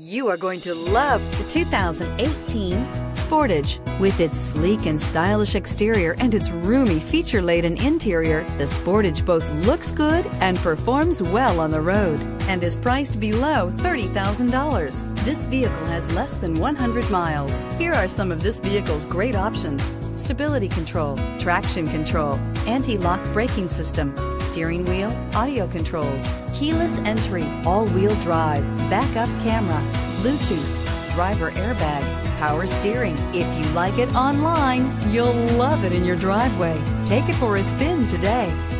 You are going to love the 2018 Sportage. With its sleek and stylish exterior and its roomy feature-laden interior, the Sportage both looks good and performs well on the road and is priced below $30,000. This vehicle has less than 100 miles. Here are some of this vehicle's great options. Stability control, traction control, anti-lock braking system, steering wheel, audio controls, keyless entry, all-wheel drive, backup camera, Bluetooth, driver airbag, power steering. If you like it online, you'll love it in your driveway. Take it for a spin today.